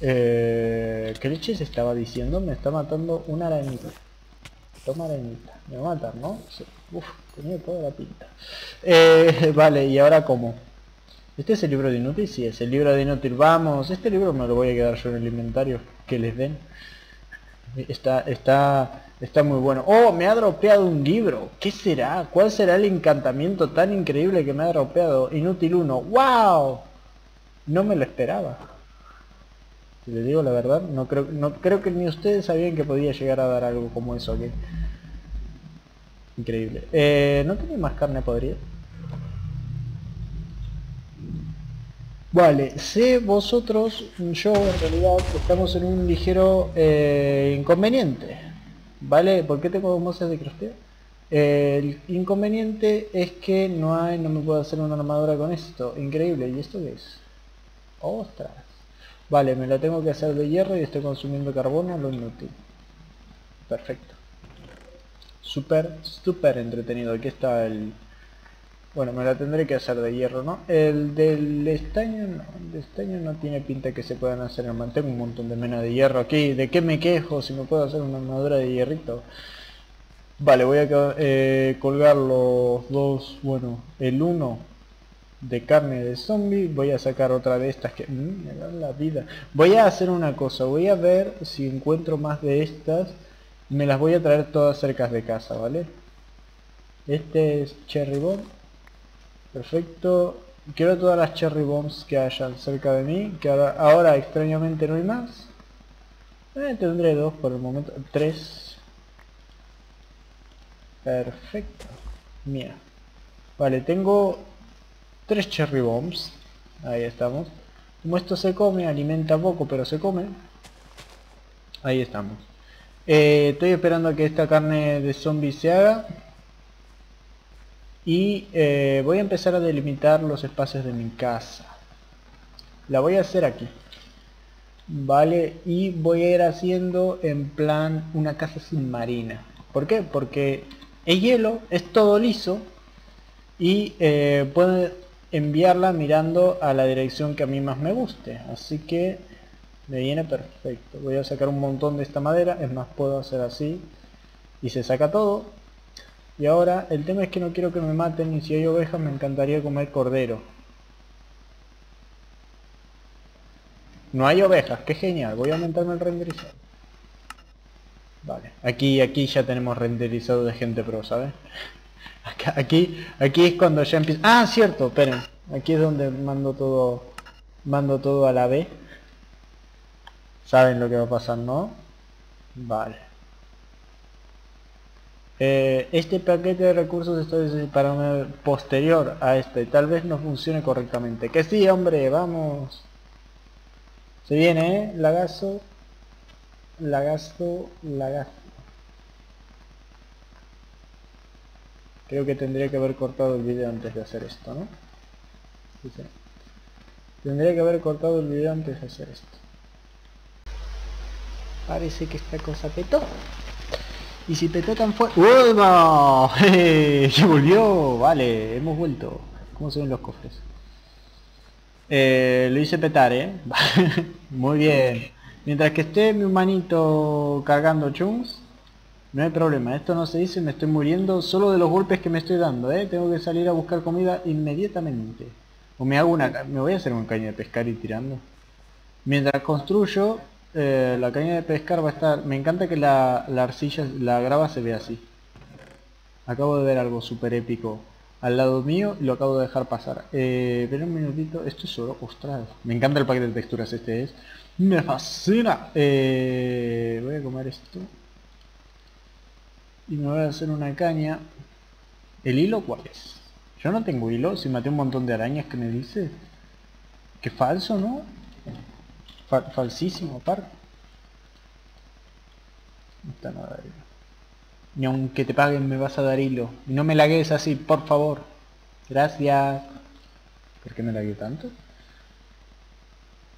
Eh, ¿Qué leche se estaba diciendo? Me está matando una arañita. Toma arañita. Me matar, ¿no? Uf, tenía toda la pinta. Eh, vale, ¿y ahora cómo? ¿Este es el libro de inútil? Sí, es el libro de inútil. Vamos, este libro me lo voy a quedar yo en el inventario. Que les den. Está, está, está muy bueno. ¡Oh! Me ha dropeado un libro. ¿Qué será? ¿Cuál será el encantamiento tan increíble que me ha dropeado? Inútil 1. ¡Wow! No me lo esperaba. Si les digo la verdad, no creo, no creo que ni ustedes sabían que podía llegar a dar algo como eso aquí. Increíble. Eh, ¿No tiene más carne podrida? Vale, sé vosotros, yo en realidad estamos en un ligero eh, inconveniente. ¿Vale? ¿Por qué tengo mozas de crosteo? el inconveniente es que no hay, no me puedo hacer una armadura con esto. Increíble. ¿Y esto qué es? ¡Ostras! Vale, me la tengo que hacer de hierro y estoy consumiendo carbono, lo inútil. Perfecto. Súper, súper entretenido. Aquí está el... Bueno, me la tendré que hacer de hierro, ¿no? El del estaño no, el estaño no tiene pinta que se puedan hacer en Mantengo un montón de mena de hierro aquí. ¿De qué me quejo si me puedo hacer una armadura de hierrito? Vale, voy a eh, colgar los dos, bueno, el uno de carne de zombie voy a sacar otra de estas que mm, me dan la vida voy a hacer una cosa voy a ver si encuentro más de estas me las voy a traer todas cerca de casa vale este es cherry bomb perfecto quiero todas las cherry bombs que hayan cerca de mí que ahora, extrañamente no hay más eh, tendré dos por el momento tres perfecto mía vale tengo Tres cherry bombs. Ahí estamos. Como esto se come, alimenta poco, pero se come. Ahí estamos. Eh, estoy esperando a que esta carne de zombie se haga. Y eh, voy a empezar a delimitar los espacios de mi casa. La voy a hacer aquí. Vale, y voy a ir haciendo en plan una casa submarina. ¿Por qué? Porque el hielo es todo liso y eh, puede enviarla mirando a la dirección que a mí más me guste así que me viene perfecto voy a sacar un montón de esta madera es más puedo hacer así y se saca todo y ahora el tema es que no quiero que me maten y si hay ovejas me encantaría comer cordero no hay ovejas, qué genial voy a aumentarme el renderizado vale, aquí, aquí ya tenemos renderizado de gente pro, ¿sabes? Aquí, aquí es cuando ya empieza... Ah, cierto, esperen. Aquí es donde mando todo, mando todo a la B. Saben lo que va a pasar, ¿no? Vale. Eh, este paquete de recursos está para un posterior a este. Tal vez no funcione correctamente. Que sí, hombre, vamos. Se viene, ¿eh? Lagazo. Lagazo, lagazo. Creo que tendría que haber cortado el video antes de hacer esto, ¿no? Tendría que haber cortado el video antes de hacer esto. Parece que esta cosa petó. Y si petó tan fuerte... ¡Uy, ¡Se volvió! Vale, hemos vuelto. ¿Cómo se ven los cofres? Eh, lo hice petar, ¿eh? Muy bien. Mientras que esté mi humanito cargando chunks, no hay problema, esto no se dice, me estoy muriendo solo de los golpes que me estoy dando, ¿eh? Tengo que salir a buscar comida inmediatamente. O me hago una... me voy a hacer una caña de pescar y tirando. Mientras construyo, eh, la caña de pescar va a estar... Me encanta que la, arcilla, la grava se vea así. Acabo de ver algo súper épico al lado mío y lo acabo de dejar pasar. Eh, un minutito, esto es solo, ostras, me encanta el paquete de texturas este es. Me fascina. Eh, voy a comer esto y me voy a hacer una caña ¿el hilo cuál es? yo no tengo hilo, si maté un montón de arañas que me dice que falso, ¿no? Falsísimo hilo ni aunque te paguen me vas a dar hilo. Y no me lagues así, por favor. Gracias. ¿por qué me lagué tanto?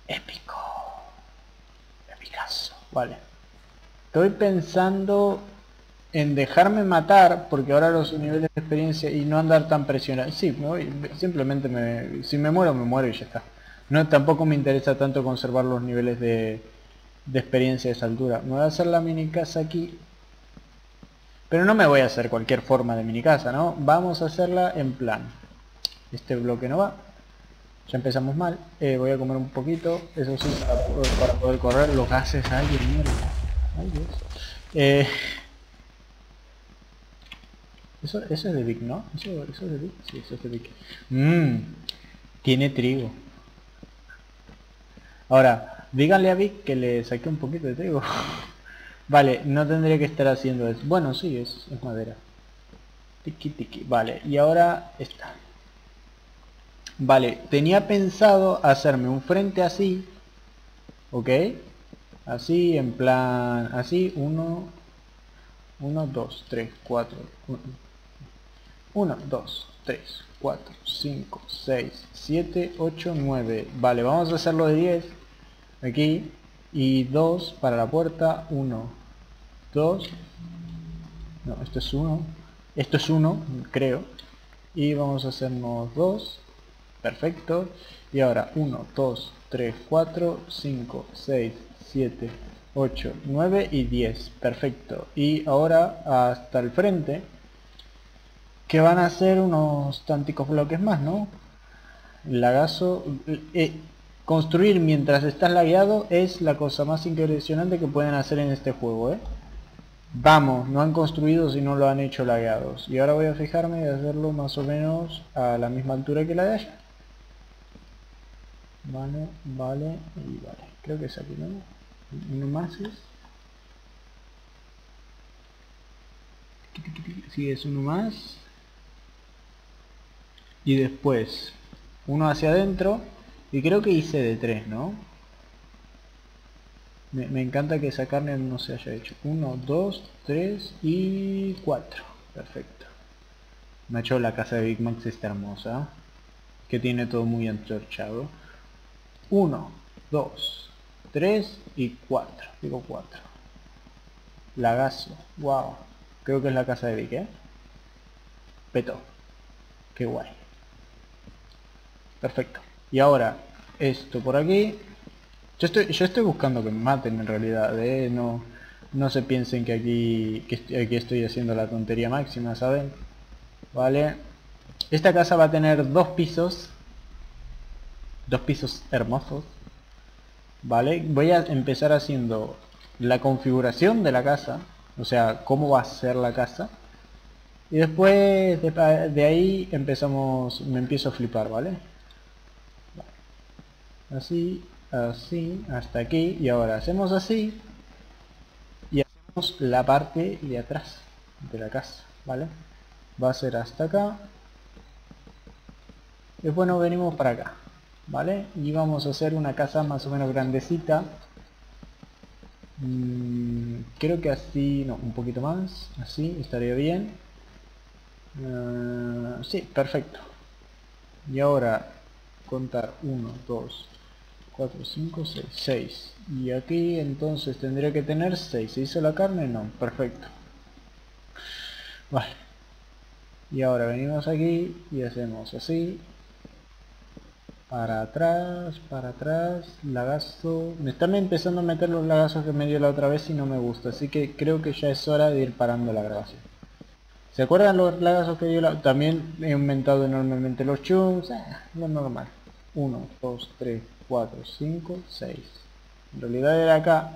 épico epicazo vale. Estoy pensando en dejarme matar, porque ahora los niveles de experiencia y no andar tan presionado. Sí, simplemente me, si me muero, me muero y ya está. No, tampoco me interesa tanto conservar los niveles de, de experiencia a esa altura. Me voy a hacer la mini casa aquí. Pero no me voy a hacer cualquier forma de mini casa, ¿no? Vamos a hacerla en plan. Este bloque no va. Ya empezamos mal. Eh, voy a comer un poquito. Eso sí, para, poder correr los gases. Ay, mierda. Ay, Dios. Eh, eso, eso es de Vic, ¿no? Eso, eso es de Vic. Sí, eso es de Vic. Mmm. Tiene trigo. Ahora, díganle a Vic que le saque un poquito de trigo. vale, no tendría que estar haciendo eso. Bueno, sí, es, madera. Tiki tiki. Vale, y ahora está. Vale, tenía pensado hacerme un frente así. ¿Ok? Así, en plan... Así, uno... Uno, dos, tres, cuatro... Uno, dos, tres, cuatro, cinco, seis, siete, ocho, nueve... Vale, vamos a hacerlo de 10. Aquí. Y dos para la puerta. Uno, dos... No, esto es uno. Esto es uno, creo. Y vamos a hacernos dos Perfecto. Y ahora 1, 2, 3, 4, 5, 6, 7, 8, 9 y 10. Perfecto. Y ahora hasta el frente, que van a ser unos tanticos bloques más, ¿no? Lagazo... Eh, construir mientras estás lagueado es la cosa más impresionante que pueden hacer en este juego, ¿eh? Vamos, no han construido si no lo han hecho lagueados. Y ahora voy a fijarme de hacerlo más o menos a la misma altura que la de allá. Vale, vale y vale. Creo que es aquí, ¿no? Uno más es. Sí, es uno más. Y después uno hacia adentro. Y creo que hice de tres, ¿no? Me, me, encanta que esa carne no se haya hecho. Uno, dos, tres y cuatro. Perfecto. Me ha hecho la casa de Big Max esta hermosa. Que tiene todo muy antorchado. 1, 2, 3 y 4. Digo 4. Lagazo. Wow. Creo que es la casa de Vic, ¿eh? Peto. Qué guay. Perfecto. Y ahora, esto por aquí. Yo estoy, yo estoy buscando que me maten en realidad, ¿eh? No, no se piensen que aquí, que aquí estoy haciendo la tontería máxima, ¿saben? Vale. Esta casa va a tener dos pisos dos pisos hermosos vale voy a empezar haciendo la configuración de la casa o sea cómo va a ser la casa y después de, ahí empezamos me empiezo a flipar vale así así hasta aquí y ahora hacemos así y hacemos la parte de atrás de la casa vale va a ser hasta acá y bueno venimos para acá ¿vale? Y vamos a hacer una casa más o menos grandecita. Mm, creo que así, no, un poquito más, así estaría bien. Uh, sí, perfecto. Y ahora contar 1, 2, 4, 5, 6, 6. Y aquí entonces tendría que tener 6. ¿Se hizo la carne? No, perfecto. Vale. Y ahora venimos aquí y hacemos así para atrás, para atrás, lagazo. Me están empezando a meter los lagazos que me dio la otra vez y no me gusta, así que creo que ya es hora de ir parando la grabación. ¿Se acuerdan los lagazos que dio la... También he aumentado enormemente los chunks, eh, lo normal. 1, 2, 3, 4, 5, 6. En realidad era acá.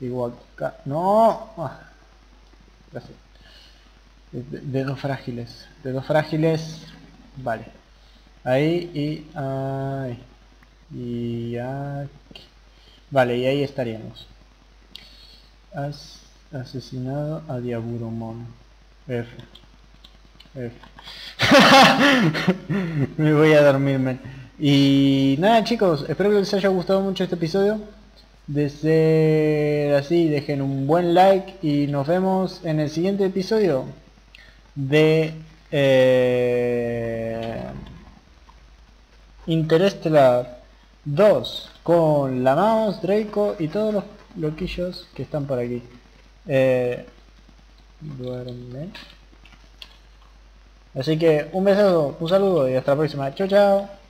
Igual acá. ¡No! Ah. Dedos frágiles. Dedos frágiles. Vale. Ahí y ahí. Y aquí. Vale, y ahí estaríamos. Has asesinado a Diaburomon. F. F. Me voy a dormirme. Y nada chicos, espero que les haya gustado mucho este episodio. De ser así, dejen un buen like y nos vemos en el siguiente episodio de... Eh, Interestelar 2 con la mouse, Draco y todos los loquillos que están por aquí. Eh, duerme. Así que un beso, un saludo y hasta la próxima. Chao, chao.